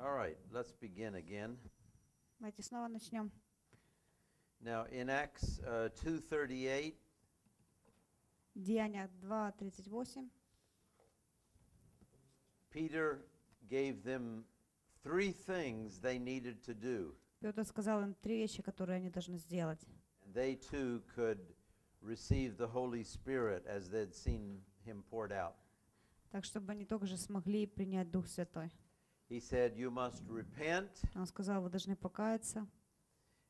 All right, let's begin again. Давайте снова начнем. Now, in Acts uh, 2:38, Деяния 2.38. Peter gave them three things they needed to do. Петр сказал им три вещи, которые они должны сделать. And they too could receive the Holy Spirit as they'd seen him poured out. Так, чтобы они тоже смогли принять Дух Святой. He said, You must repent Он сказал, вы должны покаяться,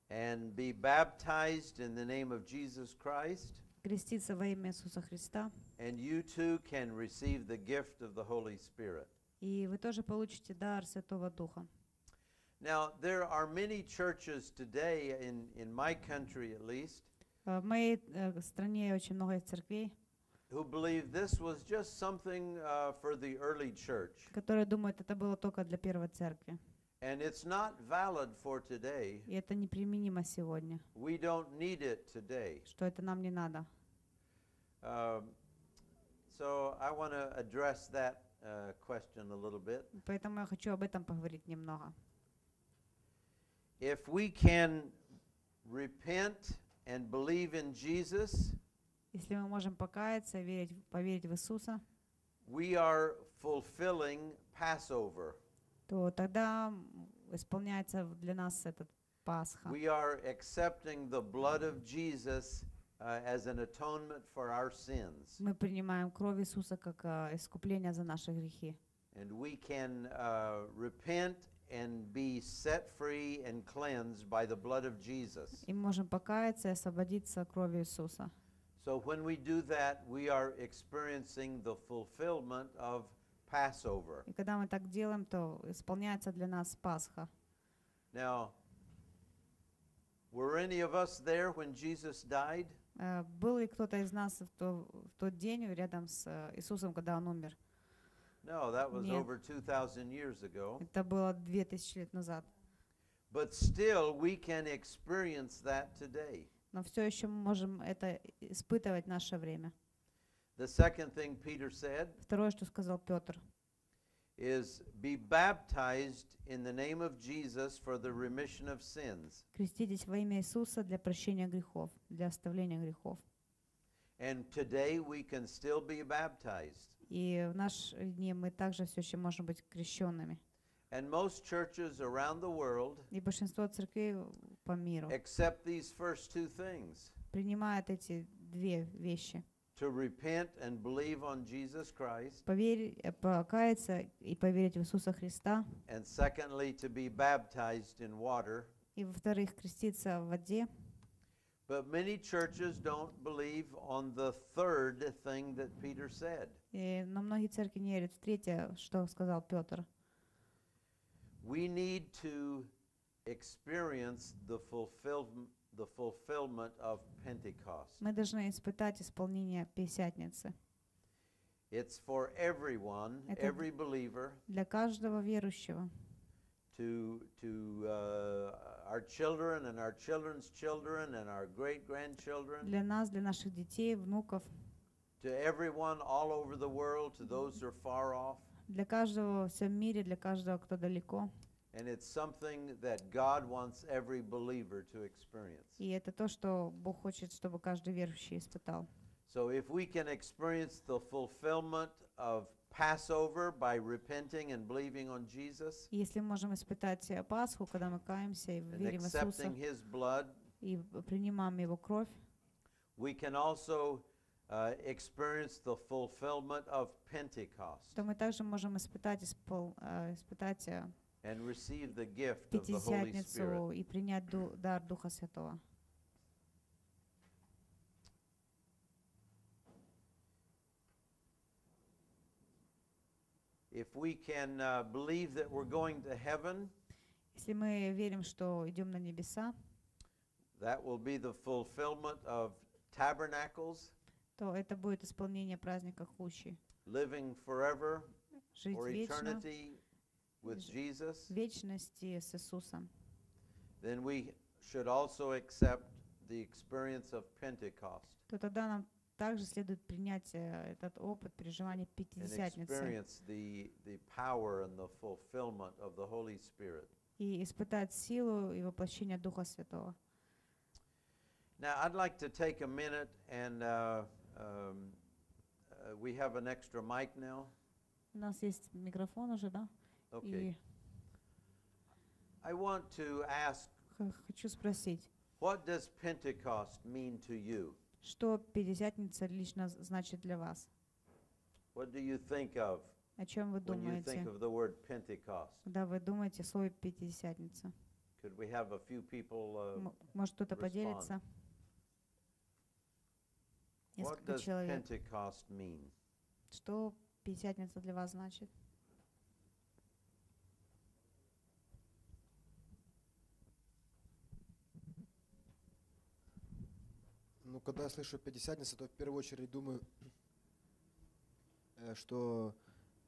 and be baptized in the name of Jesus Christ, креститься во имя Иисуса Христа, and you too can receive the gift of the Holy Spirit. и вы тоже получите дар Святого Духа. Now, there are many churches today, in, in my country at least, Э, В моей э, стране очень много есть церквей, who believe this was just something uh, for the early church. которые думают, это было только для первой церкви. And it's not valid for today. И это неприменимо сегодня, We don't need it today. что это нам не надо. Um, so I want to address that uh, question a little bit. Поэтому я хочу об этом поговорить немного. If we can repent and believe in Jesus, Если мы можем покаяться, верить, поверить в Иисуса, we are fulfilling Passover. то тогда исполняется для нас этот Пасха. We are accepting the blood of Jesus uh, as an atonement for our sins. Мы принимаем кровь Иисуса как а, искупление за наши грехи. And we can uh, repent and be set free and cleansed by the blood of Jesus. И можем покаяться и освободиться кровью Иисуса. So when we do that, we are experiencing the fulfillment of Passover. И когда мы так делаем, то исполняется для нас Пасха. Now, were any of us there when Jesus died? Э, Был ли кто-то из нас в, то- в тот день рядом с э, Иисусом, когда Он умер? No, that was Нет. over 2,000 years ago. Это было две тысячи лет назад. But still, we can experience that today. Но все еще мы можем это испытывать в наше время. The second thing Peter said Второе, что сказал Петр. is be baptized in the name of Jesus for the remission of sins. Креститесь во имя Иисуса для прощения грехов, для оставления грехов. And today we can still be baptized. И в наши дни мы также все еще можем быть крещенными. And most churches around the world И большинство церквей по миру accept these first two things принимают эти две вещи. to repent and believe on Jesus Christ, Поверить, э, покаяться и поверить в Иисуса Христа. and secondly, to be baptized in water. И, во-вторых, креститься в воде. But many churches don't believe on the third thing that Peter said. И, но многие церкви не верят в третье, что сказал Петр. We need to experience the fulfillment the fulfillment of Pentecost. Мы должны испытать исполнение Пятидесятницы. It's for everyone, Это- every believer, Для каждого верующего, to to uh, our children and our children's children and our great grandchildren, для нас, для наших детей, внуков, to everyone all over the world, to those who are far off. для каждого во всем мире, для каждого, кто далеко. And it's something that God wants every believer to experience. И это то, что Бог хочет, чтобы каждый верующий испытал. So if we can experience the fulfillment of Passover by repenting and believing on Jesus И Если мы можем испытать э, Пасху, когда мы каемся и and верим в Иисуса, accepting His blood, и в- принимаем Его кровь, we can also uh, experience the fulfillment of Pentecost то мы также можем испытать, испол- э, испытать э, and receive the gift of the Holy Spirit. Пятидесятницу и принять ду- дар Духа Святого. If we can uh, believe that we're going to heaven, Если мы верим, что идем на небеса, that will be the fulfillment of tabernacles, то это будет исполнение праздника Хущи. living forever Жить or вечно, eternity with Ж- Jesus. в вечности с Иисусом. then we should also accept the experience of Pentecost. То тогда нам также следует принять э, этот опыт переживания and Пятидесятницы experience the, the power and the fulfillment of the Holy Spirit. и испытать силу и воплощение Духа Святого. Now, I'd like to take a minute and uh, um, uh, we have an extra mic now. У нас есть микрофон уже, да? Okay. И I want to ask, хочу спросить, what does Pentecost mean to you? что Пятидесятница лично значит для вас? What do you think of О чем вы when you think думаете, of the word Pentecost? когда вы думаете о слове Пятидесятница? Could we have a few people? Uh, Может, кто-то respond. поделится? what Несколько does человек. Pentecost mean? Что Пятидесятница для вас значит? Ну, когда я слышу Пятидесятница, то в первую очередь думаю, э, что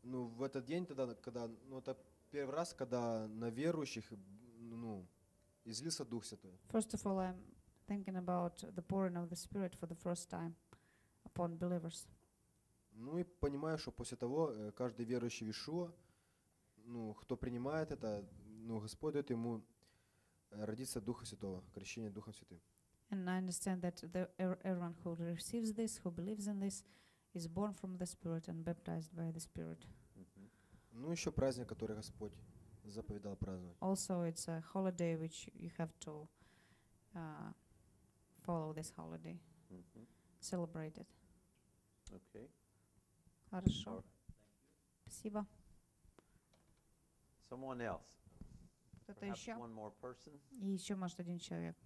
ну, в этот день тогда, когда, ну, это первый раз, когда на верующих, ну, излился Дух Святой. First of all, I'm thinking about the pouring of the Spirit for the first time upon believers. Ну и понимаю, что после того э, каждый верующий в Ишуа, ну, кто принимает это, ну, Господь дает ему э, родиться Духа Святого, крещение Духом Святым. And I understand that the, ev- everyone who receives this, who believes in this, is born from the Spirit and baptized by the Spirit. Mhm. Ну, еще праздник, который Господь заповедал праздновать. Also, it's a holiday which you have to uh, follow this holiday, Mhm. celebrate it. Okay. Хорошо. All right. Спасибо. Someone else? Кто-то Perhaps еще? one more person? И еще, может, один человек.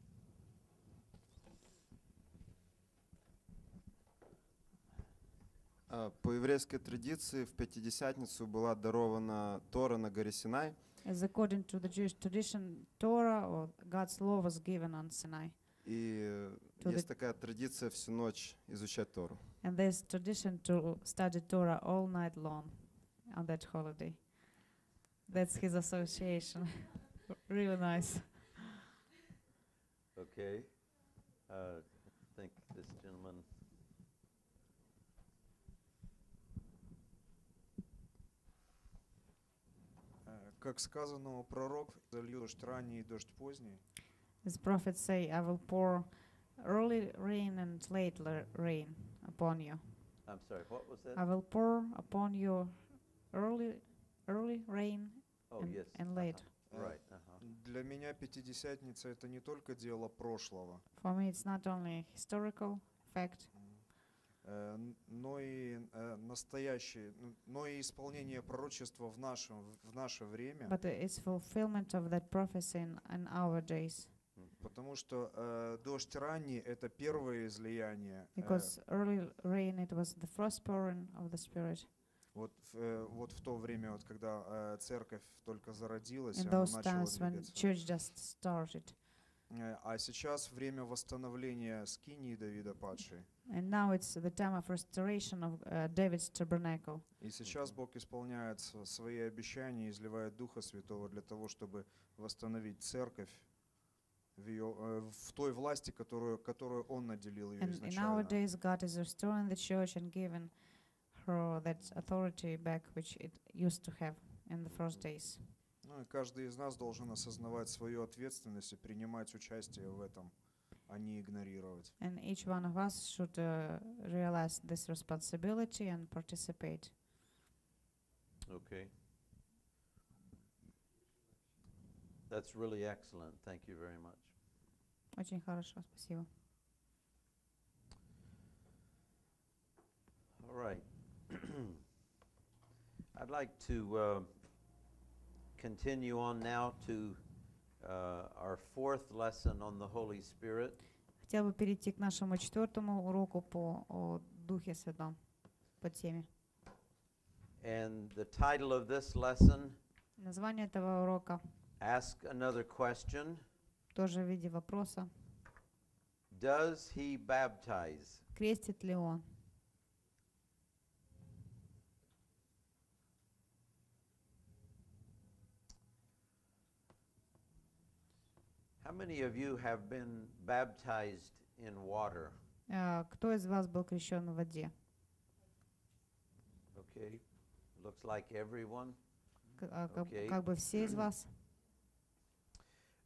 По еврейской традиции в Пятидесятницу была дарована Тора на горе Синай, As according to the Jewish tradition, Torah or God's law was given on Sinai. и э, To есть the- такая традиция всю ночь изучать Тору. And there's tradition to study Torah all night long on that holiday. That's his association. really nice. Okay. Uh, I think this gentleman. Э, Как сказано у пророк, залью дождь ранний и дождь поздний. As prophets say, I will pour early rain and late la- rain upon you. I'm sorry, what was that? I will pour upon you early, early rain oh, and, yes. and late. Э, Right. Uh-huh. Для меня Пятидесятница это не только дело прошлого, For me, it's not only historical fact, э, но и э, настоящее, но и исполнение пророчества в нашем в наше время, but it's fulfillment of that prophecy in, in our days. потому что э, дождь ранний это первое излияние. э, Because early rain, it was the first pouring of the Spirit. вот, э, вот в то время, вот, когда э, церковь только зародилась, In она those начала times when двигаться. church just started. Э, А сейчас время восстановления скинии Давида падшей. And now it's the time of restoration of uh, David's tabernacle. И сейчас Бог исполняет свои обещания, и изливает Духа Святого для того, чтобы восстановить церковь в, её, э, в той власти, которую, которую Он наделил ее And изначально. our days, God is restoring the church and giving her that authority back which it used to have in the first days. Ну, и каждый из нас должен осознавать свою ответственность и принимать участие в этом, а не игнорировать. And each one of us should uh, realize this responsibility and participate. Okay. That's really excellent. Thank you very much. Очень хорошо, спасибо. All right. I'd like to uh, continue on now to uh, our fourth lesson on the Holy Spirit. Хотел бы перейти к нашему четвертому уроку по о Духе Святом, по теме. And the title of this lesson, Название этого урока Ask Another Question тоже в виде вопроса. Does he baptize? Крестит ли он? many of you have been baptized in water? Э, Кто из вас был крещен в воде? Okay. Looks like everyone. К- а, Как Окей. как бы все из вас?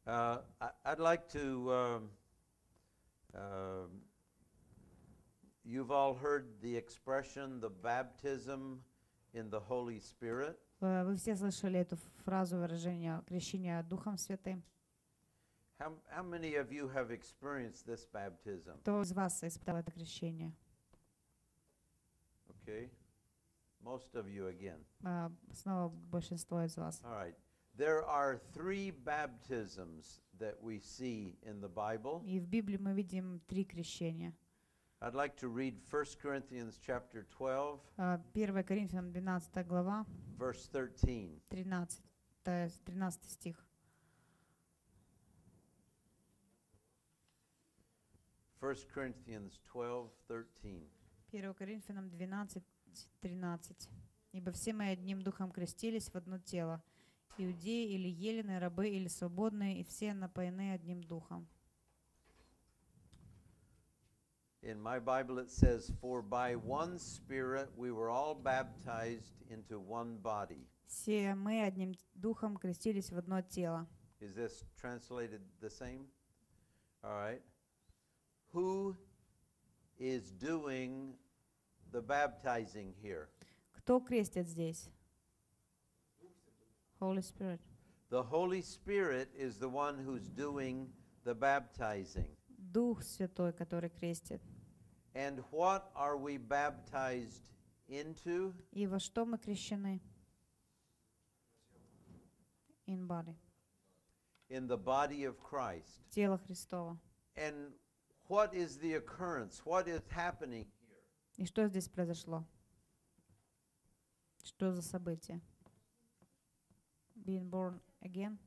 Uh, I, I'd like to. Um, um, you've all heard the expression the baptism in the Holy Spirit. Э, Вы все слышали эту фразу выражение крещения Духом Святым. How, how many of you have experienced this baptism? Кто из вас испытал это крещение? Okay. Most of you again. А, Снова большинство из вас. All right. There are three baptisms that we see in the Bible. И в Библии мы видим три крещения. I'd like to read 1 Corinthians chapter 12, А, 1 Коринфянам 12 глава, verse 13. 13, то есть 13 стих. 1 Corinthians 12, 13. 1 Коринфянам 12, 13. «Ибо все мы одним духом крестились в одно тело, иудеи или елены, рабы или свободные, и все напоены одним духом». In my Bible it says, For by one Spirit we were all baptized into one body. Все мы одним духом крестились в одно тело. Is this translated the same? All right. Who is doing the baptizing here? Кто крестит здесь? Holy Spirit. The Holy Spirit is the one who's doing the baptizing. Дух Святой, который крестит. And what are we baptized into? И во что мы крещены? In body. In the body of Christ. Тело Христово. And what is the occurrence? What is happening here? И что здесь произошло? Что за событие? Being born again?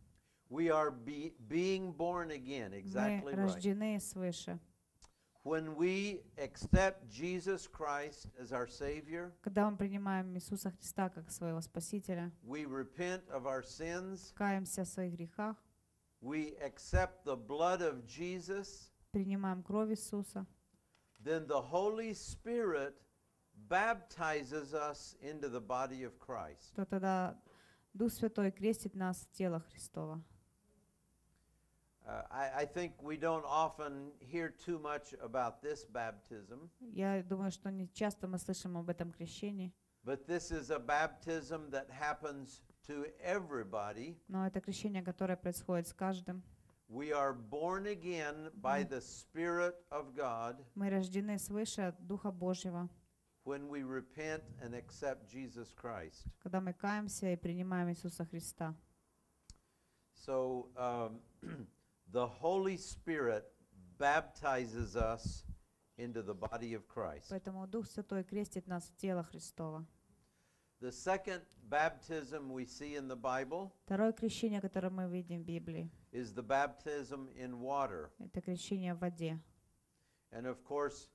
We are be, being born again, Мы exactly right. рождены свыше. When we accept Jesus Christ as our Savior, Когда мы принимаем Иисуса Христа как своего Спасителя, we repent of our sins, каемся в своих грехах, we accept the blood of Jesus, принимаем кровь Иисуса, then the Holy Spirit baptizes us into the body of Christ. то тогда Дух Святой крестит нас в тело Христово. Uh, I, I think we don't often hear too much about this baptism, Я думаю, что не часто мы слышим об этом крещении, but this is a baptism that happens to everybody. но это крещение, которое происходит с каждым. We are born again by Mm. the Spirit of God Мы рождены свыше от Духа Божьего, when we repent and accept Jesus Christ. когда мы каемся и принимаем Иисуса Христа. So um, the Holy Spirit baptizes us into the body of Christ. Поэтому Дух Святой крестит нас в тело Христово. The second baptism we see in the Bible Второе крещение, которое мы видим в Библии, is the baptism in water. это крещение в воде. And of course,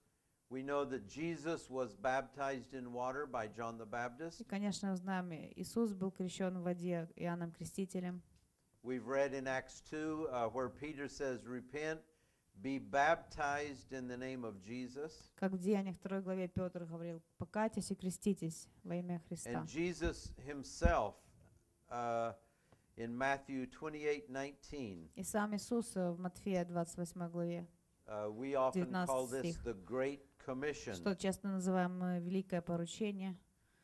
we know that Jesus was baptized in water by John the Baptist. И, конечно, знаем, и Иисус был крещен в воде Иоанном Крестителем. We've read in Acts 2 uh, where Peter says, Repent, be baptized in the name of Jesus. Как в Деяниях 2 главе Петр говорил, покайтесь и креститесь во имя Христа. And Jesus himself, uh, in Matthew 28 19, И сам Иисус э, в Матфея 28 главе, uh, we often call 19 this the Great Commission. что часто называем э, великое поручение,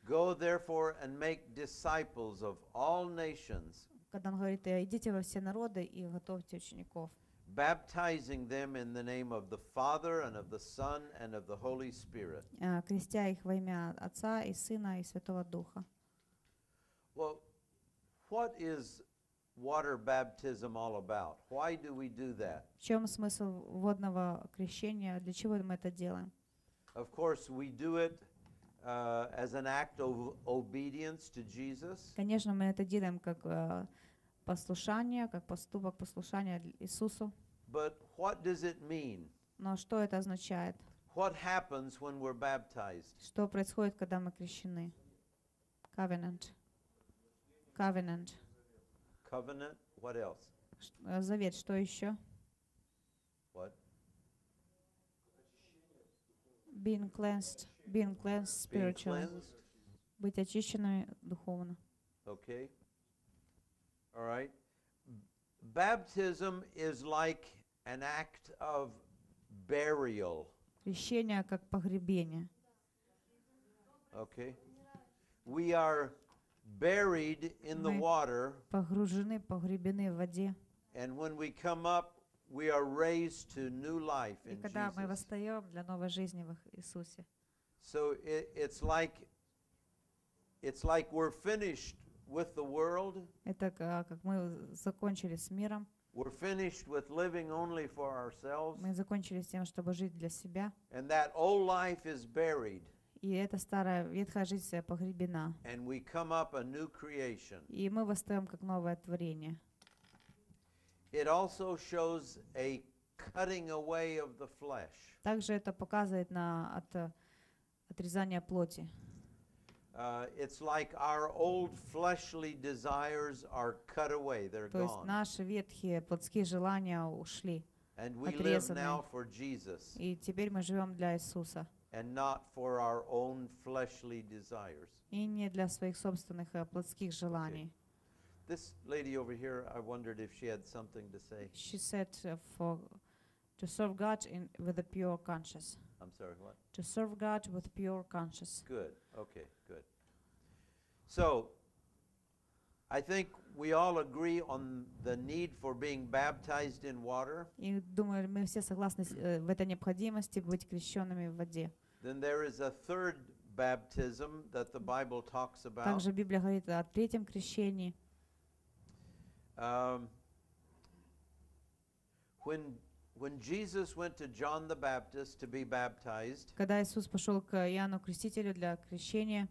Go therefore and make disciples of all nations, когда он говорит, «Э, идите во все народы и готовьте учеников, baptizing them in the name of the Father and of the Son and of the Holy Spirit. э, крестя их во имя Отца и Сына и Святого Духа. Well, what is water baptism all about? Why do we do that? В чем смысл водного крещения? Для чего мы это делаем? Of course, we do it uh, as an act of obedience to Jesus, Конечно, мы это делаем как э, послушание, как поступок послушания Иисусу. but what does it mean? Но что это означает? What happens when we're baptized? Что происходит, когда мы крещены? Covenant. Covenant. Covenant? What else? Э, Завет. Что еще? What? being cleansed, being cleansed being spiritually, cleansed. быть очищенными духовно. Okay. All right. Baptism is like an act of burial. Крещение как погребение. Okay. We are buried in the Мы- water, Погружены, погребены в воде. and when we come up, we are raised to new life И in когда мы Jesus. восстаем для новой жизни в Иисусе. So it, it's like it's like we're finished with the world. Это ка- как мы закончили с миром, We're finished with living only for ourselves, мы закончили с тем, чтобы жить для себя. and that old life is buried, И эта старая ветхая жизнь погребена. and we come up a new creation. И мы восстаем как новое творение. It also shows a cutting away of the flesh. Также это показывает на от, отрезание плоти. Uh, it's like our old fleshly desires are cut away, they're То есть gone. наши ветхие плотские желания ушли. And we live отрезаны. now for Jesus И теперь мы живем для Иисуса. and not for our own fleshly desires. И не для своих собственных э, плотских желаний. This lady over here, I wondered if she had something to say. She said uh, for to serve God in, with a pure conscience. I'm sorry, what? To serve God with pure conscience. Good, okay, good. So, I think we all agree on the need for being baptized in water. И думаю, мы все согласны с- э, в этой необходимости быть крещенными в воде. Then there is a third baptism that the Bible talks about. Также Библия говорит о третьем крещении. Um, when, when Jesus went to John the Baptist to be baptized, Когда Иисус пошел к Иоанну Крестителю для крещения,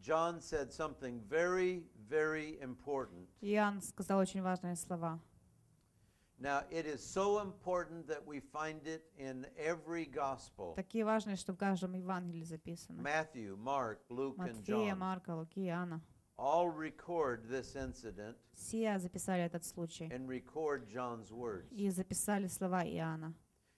John said something very, very important. Иоанн сказал очень важные слова. Now, it is so important that we find it in every gospel Такие важные, что в каждом Евангелии записано. Matthew, Mark, Luke, and Матфея, John Марка, Луки, Иоанна. All record this incident Все записали этот случай and record John's words. и записали слова Иоанна.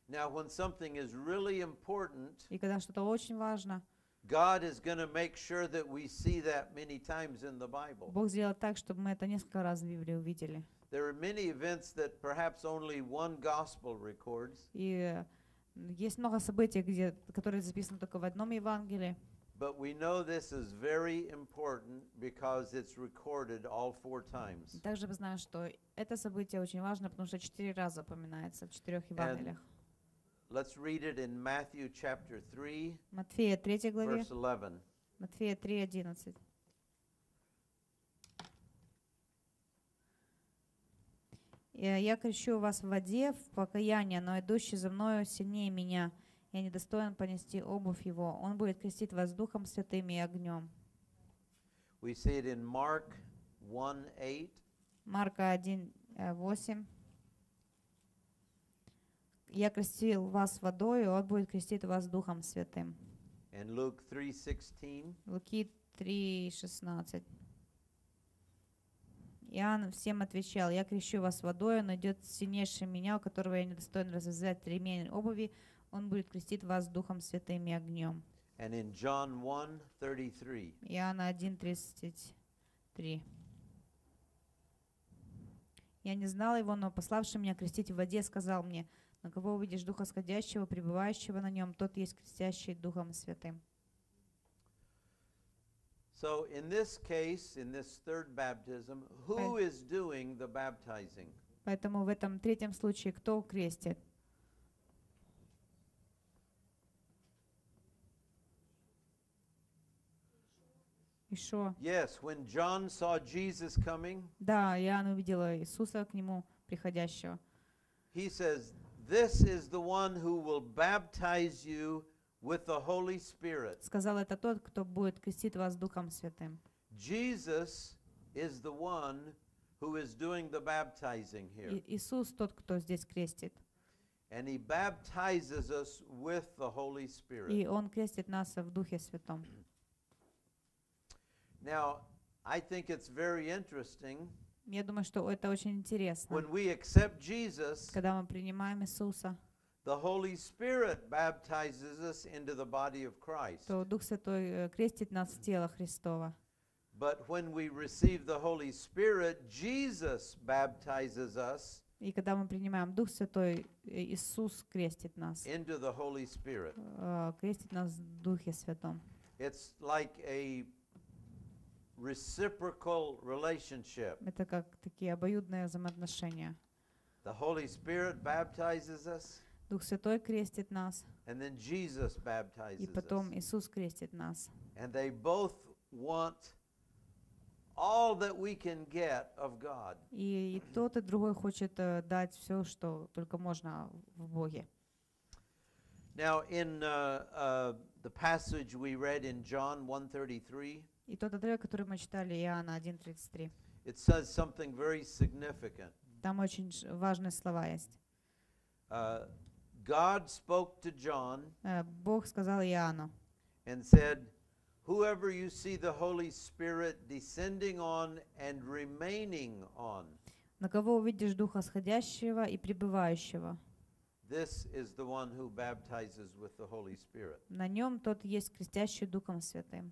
Now, when something is really important, И когда что-то очень важно, God is going to make sure that we see that many times in the Bible. Бог сделал так, чтобы мы это несколько раз в Библии увидели. There are many events that perhaps only one gospel records, И э, есть много событий, где, которые записаны только в одном Евангелии, but we know this is very important because it's recorded all four times. Также мы знаем, что это событие очень важно, потому что четыре раза упоминается в четырех Евангелиях. Let's read it in Matthew chapter 3, Матфея 3 главе, verse 11. Матфея 3, 11. «Я крещу вас в воде в покаяние, но идущий за мною сильнее меня. Я недостоин понести обувь его. Он будет крестить вас Духом Святым и огнем». We see it in Mark 1 8. Марка 1, э, 8. «Я крестил вас водою, он будет крестить вас Духом Святым». and Luke 3:16. Луки 3,16. Иоанн всем отвечал, «Я крещу вас водой, он идет сильнейший меня, у которого я недостоин развязать ремень обуви, он будет крестить вас Духом Святым и огнем». And in John 1:33. Иоанна 1,33. «Я не знал его, но пославший меня крестить в воде, сказал мне, на кого увидишь Духа Сходящего, пребывающего на нем, тот есть крестящий Духом Святым». So in this case, in this third baptism, who is doing the baptizing? Поэтому в этом третьем случае кто крестит? Ишуа. Yes, when John saw Jesus coming, Да, Иоанн увидел Иисуса к нему приходящего. he says, This is the one who will baptize you with the Holy Spirit. Сказал, это тот, кто будет крестить вас Духом Святым. Jesus is the one who is doing the baptizing here. Иисус тот, кто здесь крестит. And he baptizes us with the Holy Spirit. И Он крестит нас в Духе Святом. Now, I think it's very interesting Я думаю, что это очень интересно. when we accept Jesus, Когда мы принимаем Иисуса, the the Holy Spirit baptizes us into the body of Christ. то Дух Святой э, крестит нас в тело Христова. But when we receive the Holy Spirit, Jesus baptizes us И когда мы принимаем Дух Святой, э, Иисус крестит нас, into the Holy Spirit. э, крестит нас в Духе Святом. It's like a reciprocal relationship. Это как такие обоюдные взаимоотношения. The Holy Spirit baptizes us, Дух Святой крестит нас, and then Jesus и baptizes потом us. Иисус крестит нас. And they both want all that we can get of God. И, и тот, и другой хочет э, дать все, что только можно в Боге. Now, in uh, uh, the passage we read in John 1:33, И тот отрывок, который мы читали, Иоанна 1.33, it says something very significant. там очень важные слова есть. Uh, God spoke to John Э, Бог сказал Иоанну, and said, Whoever you see the Holy Spirit descending on and remaining on, на кого увидишь Духа сходящего и пребывающего, this is the one who baptizes with the Holy Spirit. на нем тот есть крестящий Духом Святым.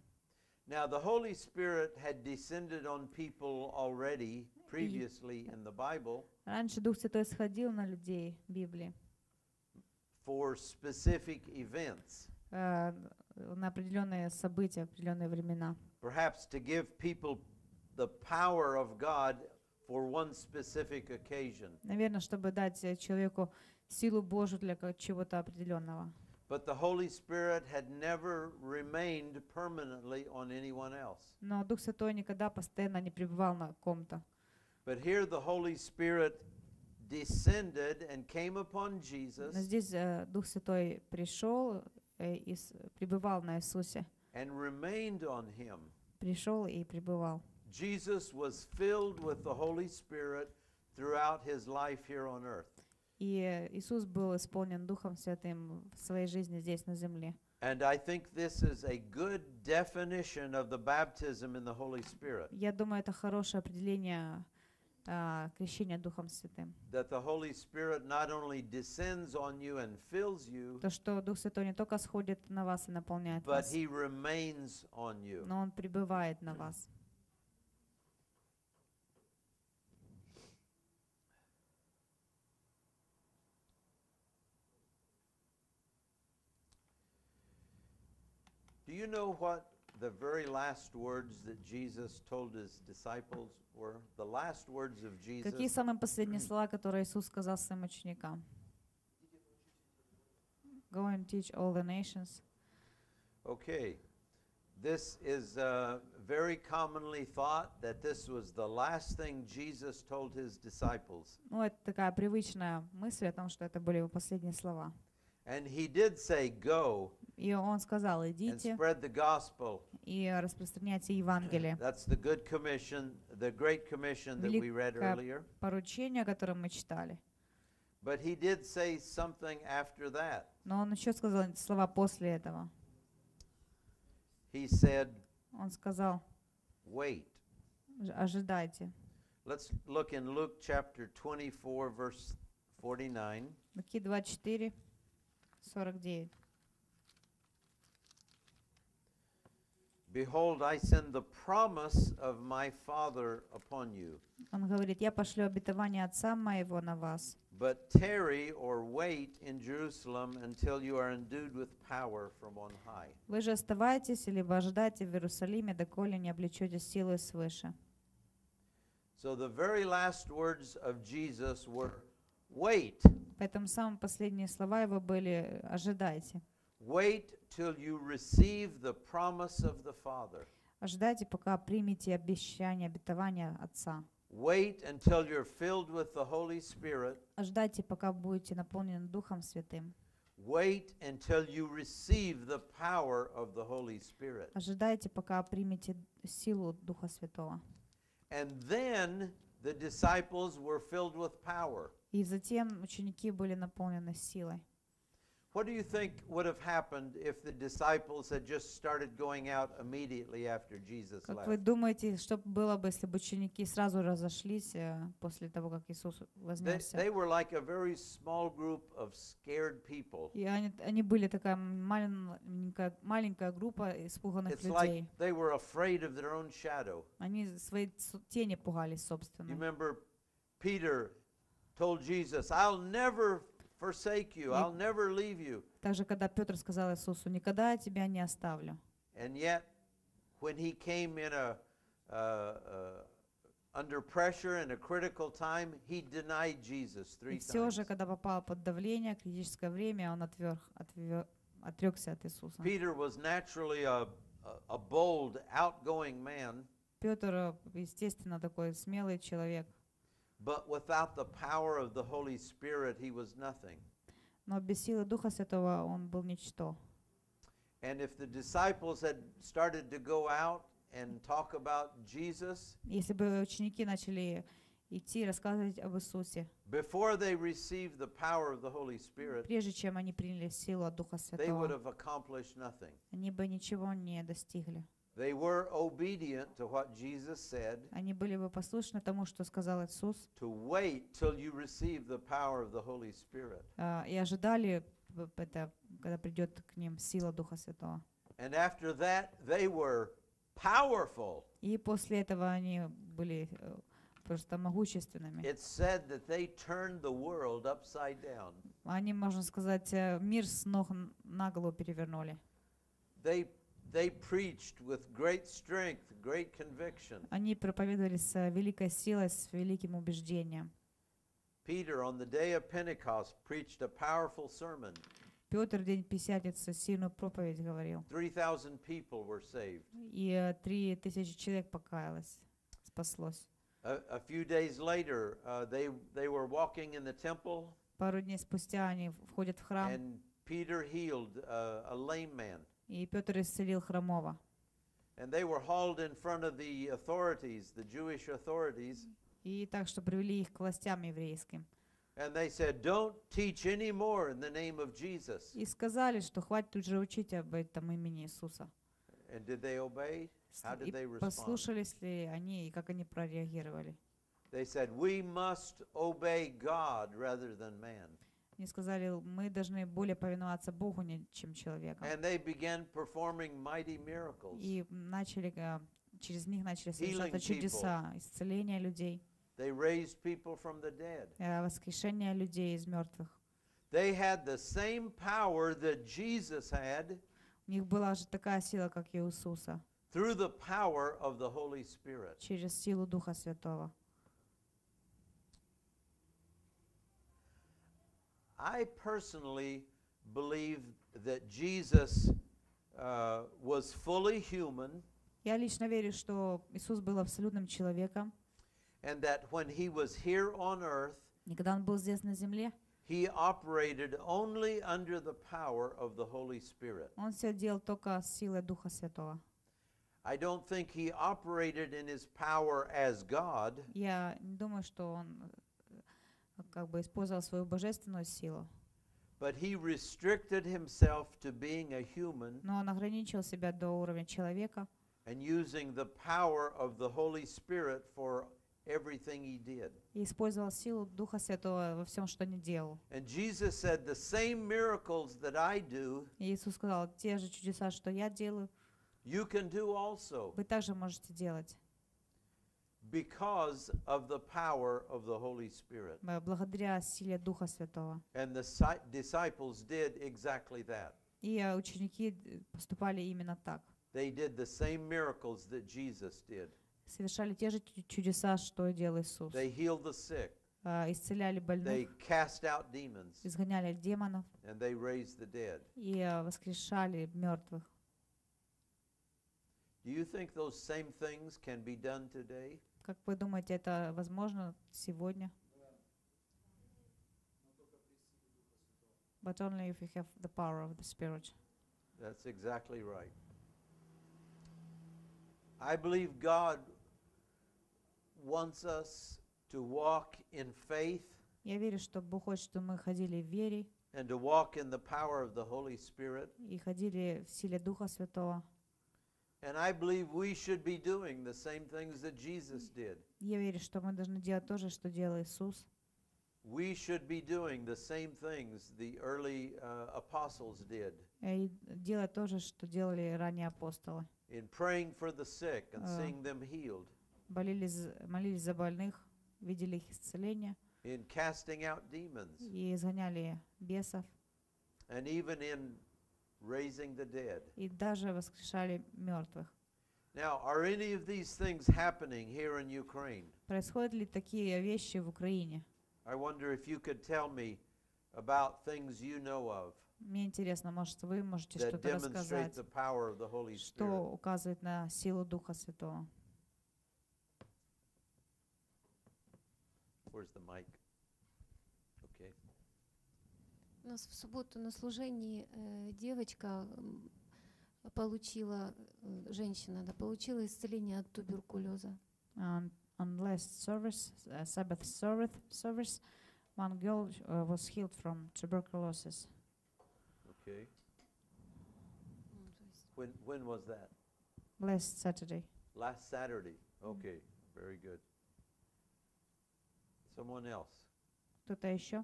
Now, the Holy Spirit had descended on people already previously in the Bible Раньше Дух Святой сходил на людей в Библии for specific events, э, на определенные события, определенные времена. perhaps to give people the power of God for one specific occasion. Наверное, чтобы дать э, человеку силу Божию для ка- чего-то определенного. But the Holy Spirit had never remained permanently on anyone else. Но Дух Святой никогда постоянно не пребывал на ком-то. But here the Holy Spirit descended and came upon Но Jesus здесь э, Дух Святой пришел э, и с- пребывал на Иисусе. and remained on him. Пришел и пребывал. Jesus was filled with the Holy Spirit throughout his life here on earth. И Иисус был исполнен Духом Святым в своей жизни здесь на земле. And I think this is a good definition of the baptism in the Holy Spirit. Я думаю, это хорошее определение а, крещения Духом Святым. That the Holy Spirit not only descends on you and fills you, То, что Дух Святой не только сходит на вас и наполняет but вас, he remains on you. но Он пребывает на вас. you know what the very last words that Jesus told his disciples were? The last words of Какие Jesus. самые последние слова, которые Иисус сказал своим ученикам? Go and teach all the nations. Okay. This is uh, very commonly thought that this was the last thing Jesus told his disciples. Ну, это такая привычная мысль о том, что это были его последние слова. And he did say, Go И он сказал, идите и распространяйте Евангелие. Великое поручение, которое мы читали. But he did say something after that. Но он еще сказал слова после этого. He said, Он сказал, Wait. «Ж- ожидайте. Let's look in Luke chapter 24, verse 49. Луки 24, 49. Behold, I send the promise of my Father upon you. Он говорит, я пошлю обетование Отца моего на вас, But tarry or wait in Jerusalem until you are endued with power from on high. Вы же оставайтесь, либо ожидайте в Иерусалиме, доколе не облечете силой свыше. So the very last words of Jesus were wait. Поэтому самые последние слова его были «ожидайте». Wait till you receive the promise of the Father. Ожидайте, пока примете обещание, обетование Отца. Wait until you're filled with the Holy Spirit. Ожидайте, пока будете наполнены Духом Святым. Wait until you receive the power of the Holy Spirit. Ожидайте, пока примете силу Духа Святого. And then the disciples were filled with power. И затем ученики были наполнены силой. What do you think would have happened if the disciples had just started going out immediately after Jesus Как вы left? думаете, что было бы, если бы ученики сразу разошлись э, после того, как Иисус They, вознесся? they were like a very small group of scared people. И они, они были такая маленькая, маленькая группа испуганных It's like людей. they were afraid of their own shadow. Они своей ц- тени пугались, You собственно. remember Peter told Jesus, I'll never forsake you. I'll never leave you. Также, когда Петр сказал Иисусу, никогда я тебя не оставлю. And yet, when he came in a, uh, uh, under pressure in a critical time, he denied Jesus И three все же, когда попал под давление, критическое время, он отверг, отвер- отрекся от Иисуса. Peter was naturally a, a, bold, outgoing man, Петр, естественно, такой смелый человек, but without the power of the Holy Spirit, he was nothing. но без силы Духа Святого он был ничто. And if the disciples had started to go out and talk about Jesus Если бы ученики начали идти рассказывать об Иисусе, before they received the power of the Holy Spirit, прежде чем они приняли силу от Духа they would Святого, have accomplished nothing. они бы ничего не достигли. They were obedient to what Jesus said Они были бы послушны тому, что сказал Иисус, to wait till you receive the power of the Holy Spirit. а, и ожидали, п- это, когда придет к ним сила Духа Святого. And after that, they were powerful. И после этого они были э, просто могущественными. It said that they turned the world upside down. Они, можно сказать, э, мир с ног на голову перевернули. They, they preached with great strength, great conviction. Они проповедовали с э, великой силой, с великим убеждением. Peter, on the day of Pentecost, preached a powerful sermon. Петр в день Пятидесятницы сильную проповедь говорил. 3,000 people were saved. И э, три тысячи человек покаялось, спаслось. A, a few days later, uh, they, they were walking in the temple, Пару дней спустя они входят в храм, and Peter healed uh, a lame man. и Петр исцелил хромого. And they were hauled in front of the authorities, the Jewish authorities, И так что привели их к властям еврейским. and they said, Don't teach anymore in the name of Jesus. И сказали, что хватит уже учить об этом имени Иисуса. And did they obey? С- How did И they respond? послушались ли они, и как они прореагировали. They said, We must obey God rather than man. Они сказали, мы должны более повиноваться Богу, чем человеку. И начали, э, через них начали совершаться чудеса, исцеление людей, They raised people from the dead. э, воскрешение людей из мертвых. They had the same power that Jesus had У них была же такая сила, как и Иисуса, through the power of the Holy Spirit. через силу Духа Святого. I personally believe that Jesus uh, was fully human Я лично верю, что Иисус был абсолютным человеком, and that when he was here on earth, и когда Он был здесь на земле, he operated only under the power of the Holy Spirit. Он все делал только с силой Духа Святого. I don't think he operated in his power as God, Я не думаю, что Он э, как бы использовал свою божественную силу, but he restricted himself to being a human но Он ограничил себя до уровня человека and using the power of the Holy Spirit for everything he did. и использовал силу Духа Святого во всем, что не делал. And Jesus said, The same miracles that I do, Иисус сказал, те же чудеса, что я делаю, you can do also вы также можете делать, because of the power of the Holy Spirit. э, благодаря силе Духа Святого. And the disciples did exactly that. И э, ученики э, поступали именно так. They did the same miracles that Jesus did. Совершали те же чу- чудеса, что делал Иисус. They healed the sick, Э, Исцеляли they больных, cast out demons, изгоняли демонов and they raised the dead. и э, воскрешали мертвых. Do you think those same things can be done today? Как вы думаете, это возможно сегодня? But only if you have the power of the Spirit. That's exactly right. I believe God wants us to walk in faith Я верю, что Бог хочет, чтобы мы ходили в вере and to walk in the power of the Holy Spirit. и ходили в силе Духа Святого. And I believe we should be doing the same things that Jesus did. Я верю, что мы должны делать то же, что делал Иисус. We should be doing the same things the early uh, apostles did э, И делать то же, что делали ранее апостолы. in praying for the sick and Uh. seeing them healed, Болели, з- молились за больных, видели их исцеление in casting out demons, и изгоняли бесов, and even in raising the dead. и даже воскрешали мертвых. Now, are any of these things happening here in Ukraine? Происходят ли такие вещи в Украине? I wonder if you could tell me about things you know of Мне интересно, может, вы можете that что-то demonstrate рассказать, the power of the Holy что Spirit. указывает на силу Духа Святого. Where's the mic? У нас в субботу на служении э, девочка получила, э, женщина, да, получила исцеление от туберкулеза. On, on last service, uh, Sabbath service, service, one girl uh, was healed from tuberculosis. Okay. Ну, When, when was that? Last Saturday. Last Saturday. Okay, very good. Someone else? Кто-то еще?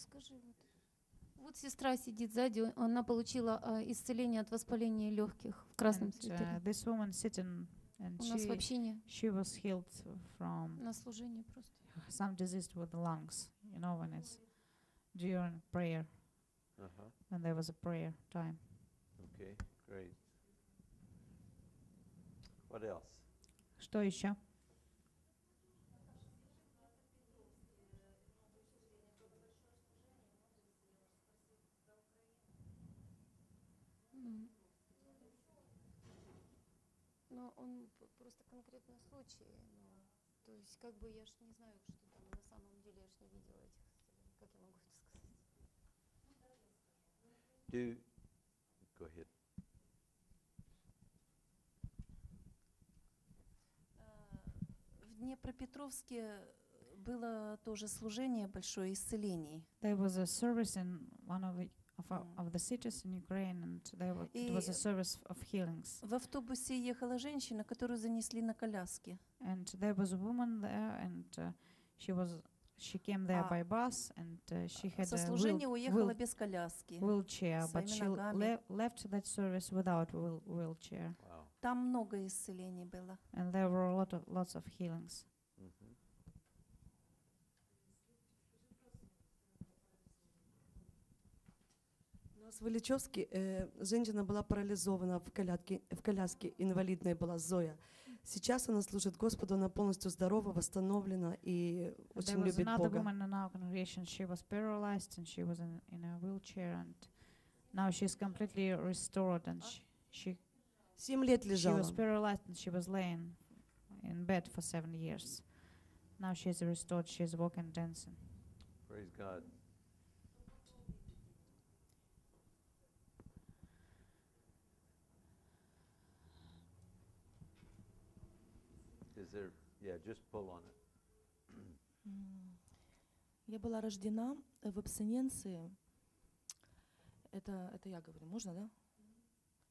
Скажи вот. Вот сестра сидит сзади, она получила э, исцеление от воспаления легких в красном свитере. uh, this woman sitting, and У нас в she, общине she was healed from на служении просто. some disease with the lungs. You know, when it's during prayer, Uh-huh. when there was a prayer time. Okay, great. What else? Что еще? М. Но он п- просто конкретно случай. но, то есть как бы я ж не знаю, что там на самом деле я ж не видела этих. Как я могу это сказать? Do, go ahead. Э, В Днепропетровске было тоже служение большое исцелений. There was a service in one of the, of, our- Mm. of the cities in Ukraine, and there wa- it was a И- service of healings. В автобусе ехала женщина, которую занесли на коляске. And there was a woman there, and uh, she was she came there А by bus, and uh, she had Со a служения wheel, уехала wheel, без коляски. wheelchair, but своими she ногами. le- left that service without wheel, wheelchair. Wow. Там много исцелений было. And there were a lot of lots of healings. У нас в Ильичевске э, женщина была парализована в коляске, в коляске инвалидной была Зоя. Сейчас она служит Господу, она полностью здорова, восстановлена и очень there was любит another Бога. woman in our congregation. She was paralyzed and she was in, in a wheelchair, and now she's completely restored. And she she, Семь лет she лежала. was paralyzed and she was laying in bed for seven years. Now she's restored. She's walking, dancing. Praise God. Is there, yeah, just pull on it. Я была рождена в абстиненции. Это, это я говорю, можно, да?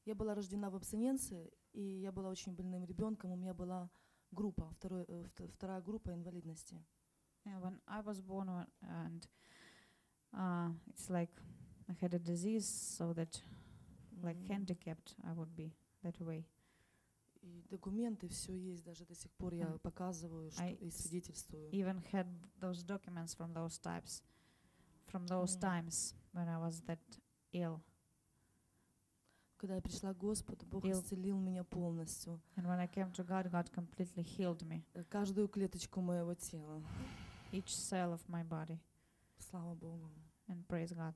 Я была рождена в абстиненции, и я была очень больным ребенком. У меня была группа, второй, э, вт- вторая группа инвалидности. Yeah, when I was born, when- and uh, it's like I had a disease, so that like М, handicapped I would be that way. И документы, все есть, даже до сих пор я показываю что, I и свидетельствую. Even had those documents from those types, from those М. times when I was that ill. Когда я пришла к Господу, Бог И- исцелил меня полностью. And when I came to God, God completely healed me, Э, Каждую клеточку моего тела. each cell of my body. Слава Богу. And praise God.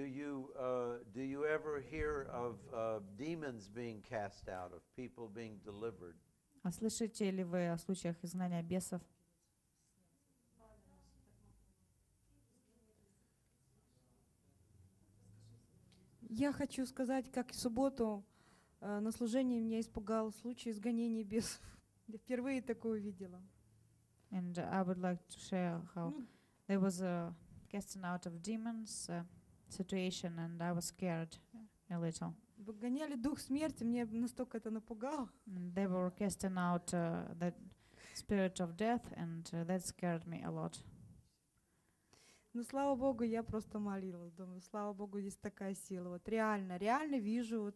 Do you, uh, do you ever hear of uh, demons being cast out, of people being delivered? А слышите ли вы о случаях изгнания бесов? Я хочу сказать, как в субботу э, на служении меня испугал случай изгонения бесов. Я впервые такое увидела. And uh, I would like to share how Ну, there was a casting out of demons uh, situation, and I was scared a little. выгоняли дух смерти, мне настолько это напугало. And they were casting out uh, the spirit of death, and uh, that scared me a lot. Но слава богу, я просто молилась. Думаю, слава богу, есть такая сила. Вот реально, реально вижу, вот,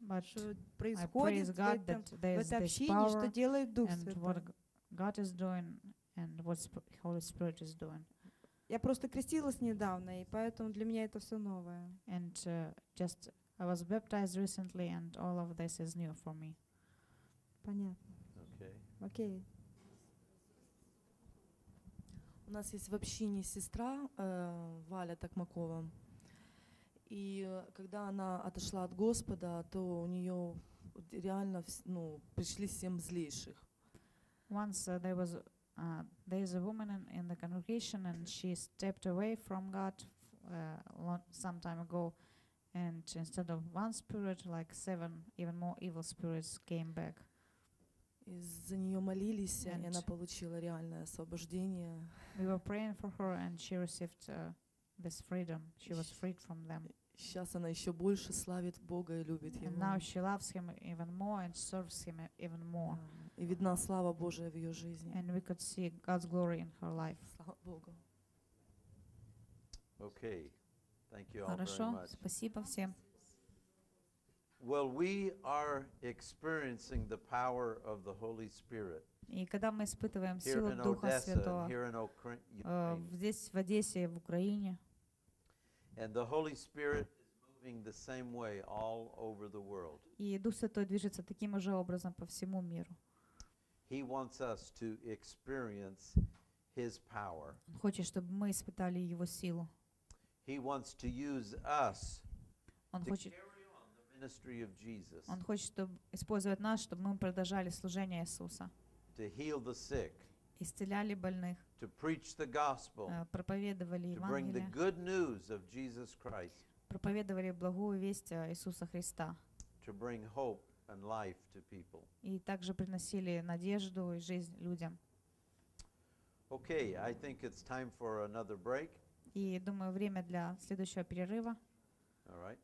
But что I происходит praise в, God этом, that в there is этой this общине, что power делает Дух and what Святой. g- God is doing and what Sp- Holy Spirit is doing. Я просто крестилась недавно, и поэтому для меня это все новое. And uh, just I was baptized recently, and all of this is new for me. Понятно. Okay. Окей. У нас есть в общине сестра э, Валя Токмакова. И э, когда она отошла от Господа, то у нее реально ну, пришли семь злейших. Once uh, there was uh, there is a woman in, in the congregation, and she stepped away from God f- uh, long, some time ago, and instead of one spirit, like seven, even more evil spirits came back. И за нее молились, и она And- получила реальное освобождение. We were praying for her, and she received uh, this freedom. She was freed from them, Сейчас она еще больше славит Бога и любит and Его. now she loves Him even more and serves Him e- even more. Да. И видна слава Божия в ее жизни. And we could see God's glory in her life. Слава Богу. Okay. Thank you all very Хорошо, much. спасибо всем. Well, we are experiencing the power of the Holy Spirit И когда мы испытываем here силу in Духа Святого э, здесь, в Одессе, в Украине, And the Holy Spirit is moving the same way all over the world. и Дух Святой движется таким же образом по всему миру. He wants us to experience His power. Он хочет, чтобы мы испытали Его силу. He wants to use us Он to хочет, carry on the ministry of Jesus, он хочет чтобы, использовать нас, чтобы мы продолжали служение Иисуса. to heal the sick, Исцеляли больных, to preach the gospel, э, проповедовали to bring the Евангелие, good news of Jesus Christ, проповедовали благую весть о Иисуса Христа. to bring hope and life to people. И также приносили надежду и жизнь людям. Okay, I think it's time for another break. И думаю, время для следующего перерыва. All right.